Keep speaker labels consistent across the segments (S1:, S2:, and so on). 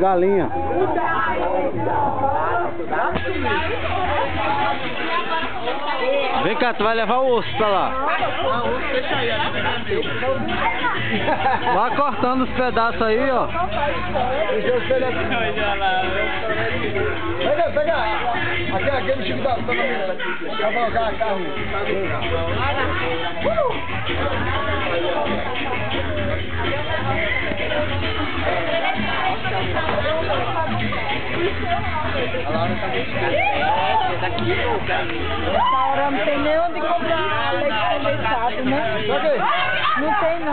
S1: Galinha. Vem cá, tu vai levar o osso pra lá. Vai cortando os pedaços aí, ó.
S2: Pega, pega. Aqui, aquele chico da mesa. Cavalgar a carne.
S3: Essa hora não tem nem onde comprar leite condensado, né? Não tem não.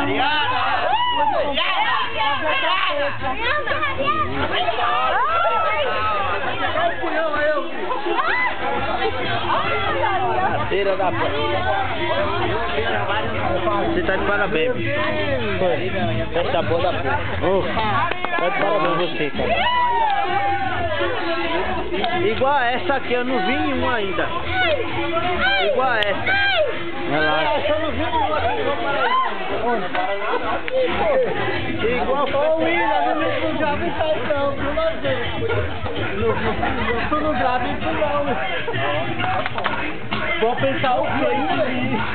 S1: Feira da Você tá de parabéns. Foi. Festa boa da porra. Ô, tá de parabéns você, cara. Igual a essa aqui, eu não vi nenhuma ainda. Igual a essa. Relaxa. Igual a o William, no mesmo grave e sai não, por você. No, no, no grave e não. Vou pensar o que aí.